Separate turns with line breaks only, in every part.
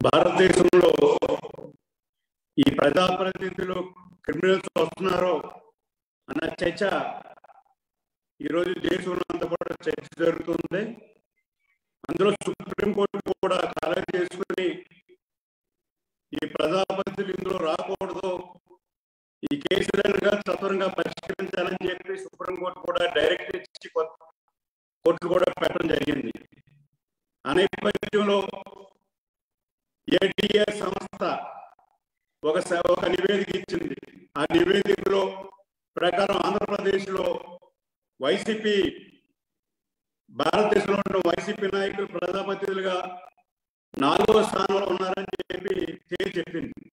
భారతదేశంలో ఈ ప్రజాప్రతినిధులు క్రిమినల్స్ వస్తున్నారో అన్న చర్చ ఈరోజు దేశంలో అంతా కూడా చర్చ జరుగుతుంది. అందులో సుప్రీంకోర్టు కూడా కలెక్ట్ చేసుకుని ఈ ప్రజాప్రతినిధులు ఇందులో రాకూడదు. ఈ కేసులను సత్వరంగా పరిష్కరించాలని చెప్పి సుప్రీంకోర్టు కూడా డైరెక్ట్ ఇచ్చి కొత్త కోర్టులు కూడా పెట్టడం జరిగింది ఆ నేపథ్యంలో ఏడిఆర్ సంస్థ ఒక స- ఒక నివేదిక ఇచ్చింది. ఆ నివేదికలో ప్రకారం ఆంధ్రప్రదేశ్లో వైసీపీ భారతదేశంలో ఉన్న వైసీపీ నాయకులు ప్రజాప్రతినిధులుగా నాలుగో స్థానంలో ఉన్నారని చెప్పి తేల్చి చెప్పింది.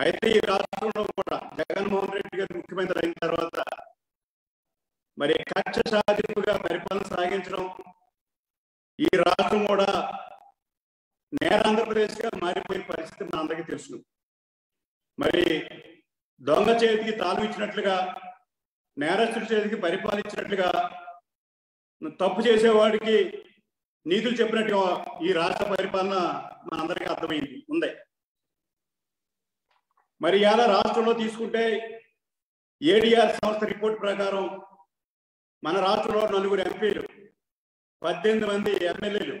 అయితే ఈ రాష్ట్రంలో కూడా జగన్మోహన్ రెడ్డి గారు ముఖ్యమంత్రి అయిన తర్వాత మరి కక్ష సాధింపుగా పరిపాలన సాగించడం ఈ రాష్ట్రం కూడా నేర ఆంధ్రప్రదేశ్గా మారిపోయిన పరిస్థితి మనందరికీ తెలుసు. మరి దొంగ చేతికి తాళం ఇచ్చినట్లుగా నేరస్తుడి చేతికి పరిపాలించినట్లుగా తప్పు చేసేవాడికి నీతులు చెప్పినట్టుగా ఈ రాష్ట్ర పరిపాలన మనందరికీ అర్థమైంది ఉంది. మరి ఇలా రాష్ట్రంలో తీసుకుంటే ఏడిఆర్ సంస్థ రిపోర్ట్ ప్రకారం మన రాష్ట్రంలో నలుగురు ఎంపీలు పద్దెనిమిది మంది ఎమ్మెల్యేలు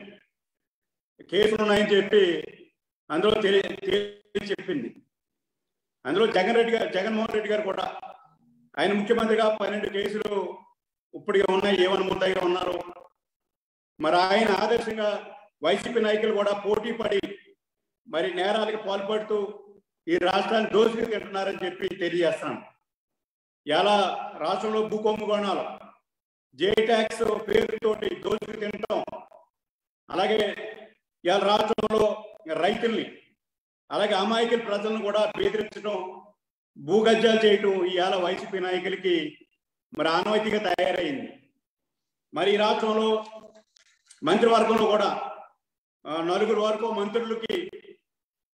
కేసులు ఉన్నాయని చెప్పి అందులో తెలియ తెలియ చెప్పింది. అందులో జగన్ రెడ్డి గారు జగన్మోహన్ రెడ్డి గారు కూడా ఆయన ముఖ్యమంత్రిగా పన్నెండు కేసులు ఇప్పటికే ఉన్నాయి. ఏమని ముద్దాయిగా ఉన్నారు? మరి ఆయన ఆదర్శంగా వైసీపీ నాయకులు కూడా పోటీ పడి మరి నేరాలకు పాల్పడుతూ ఈ రాష్ట్రాన్ని దోసుకు తింటున్నారని చెప్పి తెలియజేస్తాను ఎలా రాష్ట్రంలో భూకొమ్ముకోణాలు జే ట్యాక్స్ పేరుతోటి దోచుకు తినటం అలాగే ఇవాళ రాష్ట్రంలో రైతుల్ని అలాగే అమాయకుల ప్రజలను కూడా బెదిరించడం భూగజ్జాలు చేయటం ఇవాళ వైసీపీ నాయకులకి మరి ఆనవాయితీగా తయారైంది. మరి ఈ రాష్ట్రంలో మంత్రివర్గంలో కూడా నలుగురు వరకు మంత్రులకి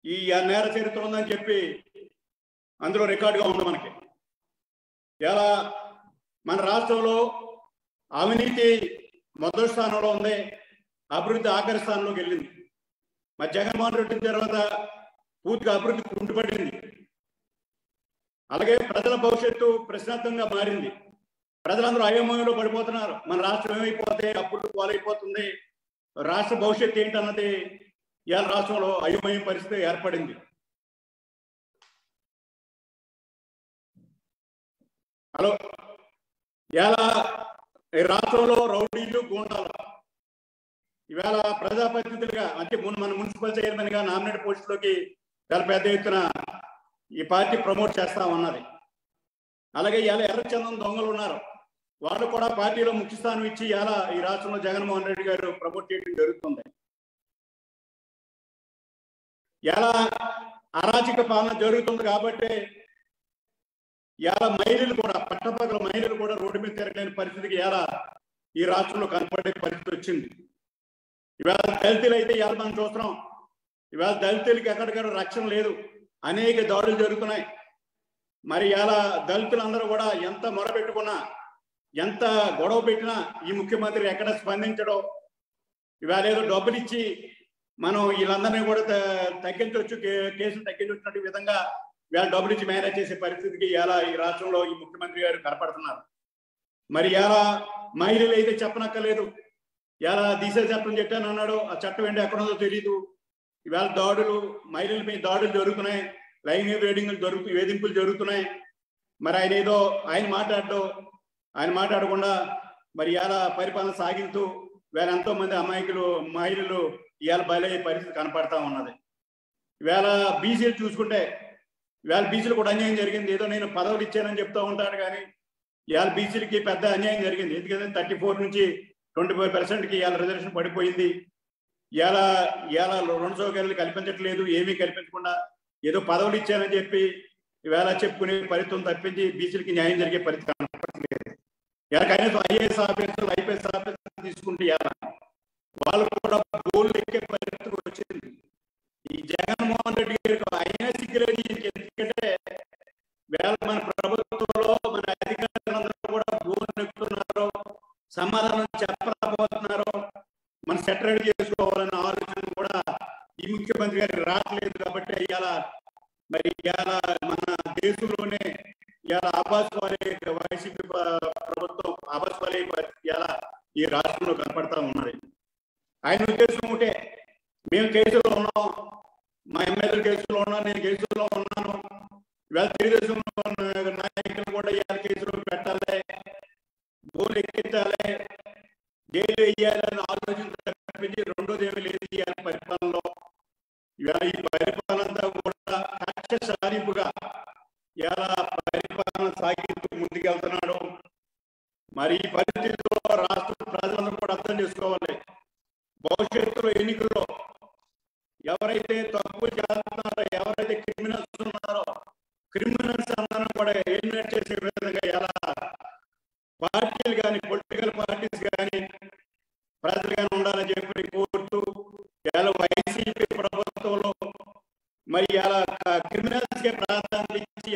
ఈ నేర చరిత్ర ఉందని చెప్పి అందులో రికార్డుగా ఉంది మనకి. ఇలా మన రాష్ట్రంలో అవినీతి మొదటి స్థానంలో ఉంది అభివృద్ధి ఆఖరి స్థానంలోకి వెళ్ళింది. మరి జగన్మోహన్ రెడ్డి తర్వాత పూర్తిగా అభివృద్ధి కుంటుపడింది. అలాగే ప్రజల భవిష్యత్తు ప్రశ్నార్థంగా మారింది. ప్రజలందరూ అయోమయంలో పడిపోతున్నారు. మన రాష్ట్రం ఏమైపోతే అప్పుడు పాలైపోతుంది. రాష్ట్ర భవిష్యత్తు ఏంటన్నది ఇవాళ రాష్ట్రంలో అయోమయం పరిస్థితి ఏర్పడింది. హలో. ఇవాళ ఈ రాష్ట్రంలో రౌడీలు గూండాలు. ఇవాళ ప్రజాప్రతినిధులుగా అంటే మన మున్సిపల్ చైర్మన్గా నామినేట్ పోస్టులోకి చాలా పెద్ద ఎత్తున ఈ పార్టీ ప్రమోట్ చేస్తా ఉన్నది. అలాగే ఇలా ఎర్రచందం దొంగలు ఉన్నారు. వాళ్ళు కూడా పార్టీలో ముఖ్య స్థానం ఇచ్చి ఇలా ఈ రాష్ట్రంలో జగన్మోహన్ రెడ్డి గారు ప్రమోట్ చేయడం జరుగుతుంది. ఇలా అరాచక పాలన జరుగుతుంది కాబట్టి ఇలా మహిళలు కూడా పట్టపగల మహిళలు కూడా రోడ్డు మీద తిరగలేని పరిస్థితికి ఎలా ఈ రాష్ట్రంలో కనపడే పరిస్థితి వచ్చింది. ఇవాళ దళితులు అయితే ఇవాళ మనం చూస్తున్నాం ఇవాళ దళితులకి ఎక్కడికక్కడ రక్షణ లేదు. అనేక దాడులు జరుగుతున్నాయి. మరి ఇలా దళితులందరూ కూడా ఎంత మొరపెట్టుకున్నా ఎంత గొడవ పెట్టినా ఈ ముఖ్యమంత్రి ఎక్కడ స్పందించడం ఇవాళ ఏదో డబ్బులు ఇచ్చి మనం వీళ్ళందరినీ కూడా తగ్గించవచ్చు కే- కేసులు తగ్గించవచ్చు విధంగా ఇవాళ డబ్బులు ఇచ్చి మేనేజ్ చేసే పరిస్థితికి ఇలా ఈ రాష్ట్రంలో ఈ ముఖ్యమంత్రి గారు కనపడుతున్నారు. మరి ఇలా మహిళలు అయితే చెప్పనక్కర్లేదు. ఎలా దిశ చట్టం చెప్పాను అన్నాడు ఆ చట్టం ఏంటి ఎక్కడుందో తెలియదు ఇవాళ దాడులు మహిళలపై దాడులు జరుగుతున్నాయి. లైంగిక వేడింగులు జరుగు వేధింపులు జరుగుతున్నాయి. మరి ఆయన ఏదో ఆయన మాట్లాడడం ఆయన మాట్లాడకుండా మరి ఇలా పరిపాలన సాగిస్తూ వేళ ఎంతో మంది అమాయకులు మహిళలు ఇవాళ బయలయ్యే పరిస్థితి కనపడతా ఉన్నది. ఇవాళ బీసీలు చూసుకుంటే ఇవాళ బీసీలు కూడా అన్యాయం జరిగింది. ఏదో నేను పదవులు ఇచ్చానని చెప్తూ ఉంటాడు కానీ ఇవాళ బీసీలకి పెద్ద అన్యాయం జరిగింది. ఎందుకంటే థర్టీ ఫోర్ నుంచి ట్వంటీ ఫైవ్ పర్సెంట్కి ఇవాళ రిజర్వేషన్ పడిపోయింది. ఇవాళ ఇవాళ రెండు సౌకర్యాలు కల్పించట్లేదు ఏమీ కల్పించకుండా ఏదో పదవులు ఇచ్చానని చెప్పి ఇవాళ చెప్పుకునే పరిస్థితులు తప్పించి బీసీలకి న్యాయం జరిగే పరిస్థితి కనపడట్లేదు. ఇలా కనీసం ఐఏఎస్ ఆఫీసర్లు ఐపీఎస్ ఆఫీసర్లు తీసుకుంటే ఇలా వాళ్ళు కూడా గోల్డ్ ఎక్కే పరిస్థితి వచ్చింది. ఈ జగన్మోహన్ రెడ్డి గారికి అయినా సిగ్గులేదు ఎందుకంటే వేళ మన ప్రభుత్వంలో మన అధికారులందరూ కూడా గోల్డ్ ఎక్కుతున్నారు సమాధానం చెప్పలేకపోతున్నారు. మన సెటరేట్ చేసుకోవాలన్న ఆలోచన కూడా ఈ ముఖ్యమంత్రి గారికి రావట్లేదు కాబట్టి ఇవాళ మరి ఇవాళ మన దేశంలోనే ఇవాళ ఆవాస్ వాలే వైసీపీ ప్రభుత్వం ఆవాస్ వాలే ఇవాళ ఈ రాష్ట్రంలో కనపడతా ఉన్నది. ఆయన ఉద్దేశం ఒకటే మేము కేసులో ఉన్నాం మా ఎమ్మెల్యే కేసులో ఉన్నాం నేను కేసులో ఉన్నాను ఇవాళ తెలుగుదేశంలో నాయకులు కూడా ఇవాళ కేసులో పెట్టాలి గోలు ఎక్కించాలి జైలు వేయాలని ఆలోచన తప్పించి రెండోది ఏమీ లేదు ఇవాళ పరిపాలనలో. ఇవాళ ఈ పరిపాలన కూడా కక్ష సాధింపుగా ఎలా పరిపాలన సాగిస్తూ ముందుకెళ్తున్నాడు. మరి ఈ పరిస్థితుల్లో రాష్ట్ర ప్రజలందరూ కూడా అర్థం చేసుకోవాలి. భవిష్యత్తులో ఎన్నికల్లో ఎవరైతే తప్పు చేస్తున్నారో ఎవరైతే క్రిమినల్ ఉన్నారో క్రిమినల్స్ అందరూ కూడా ఎలిమినేట్ చేసే విధంగా ఎలా పార్టీలు కానీ పొలిటికల్ పార్టీస్ కానీ ప్రజలు కానీ ఉండాలని చెప్పి కోరుతూ ఇలా వైసీపీ ప్రభుత్వంలో మరి ఇలా క్రిమినల్స్కి ప్రాధాన్యత ఇచ్చి